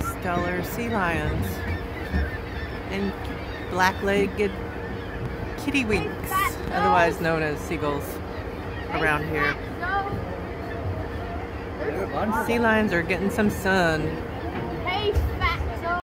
Stellar sea lions and black-legged kittiwakes, otherwise known as seagulls around here. Sea lions are getting some sun.